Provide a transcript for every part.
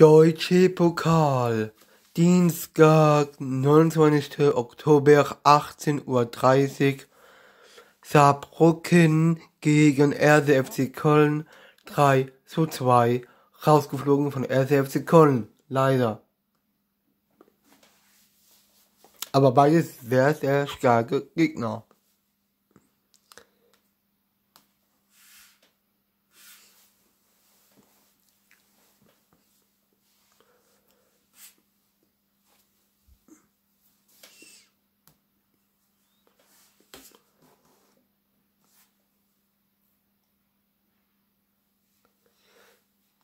Deutsche Pokal Dienstag, 29. Oktober, 18.30 Uhr Saarbrücken gegen 1. FC Köln 3 zu 2. Rausgeflogen von 1. FC Köln. Leider. Aber beides sehr, sehr starke Gegner.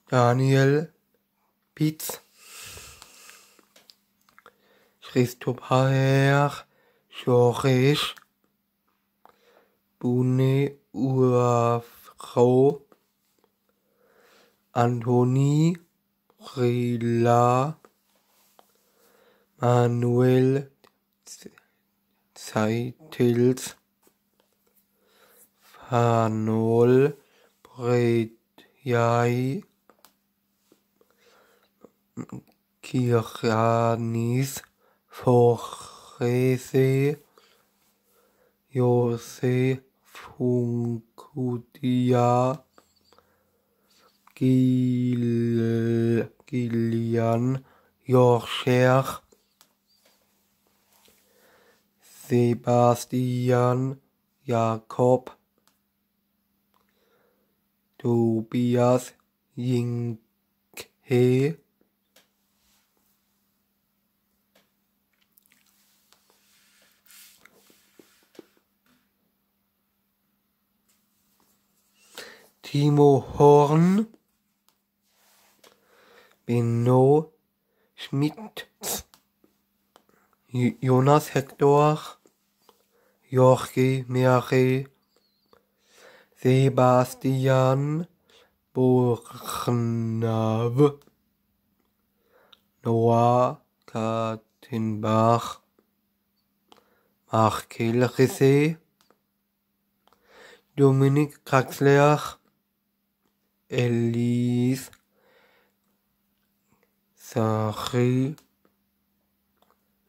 Daniel Pitz, Christopher Schorisch, Bune Urfrau, Antoni Rila, Manuel Zeitels, Fanol Bredjai, Kiranis Forese Jose Funkudia Gil, Gillian Jorscher Sebastian Jakob Tobias Jinke Timo Horn, Benno Schmidt, Jonas Hector, Jorge Mere, Sebastian Bornav, Noah Kattenbach, Markel Risse, Dominik Kraxler, Elise Sari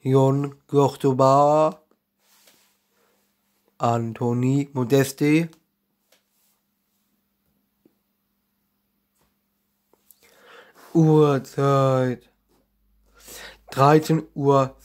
Jon Cordoba Anthony Modeste Uhrzeit 13.57 Uhr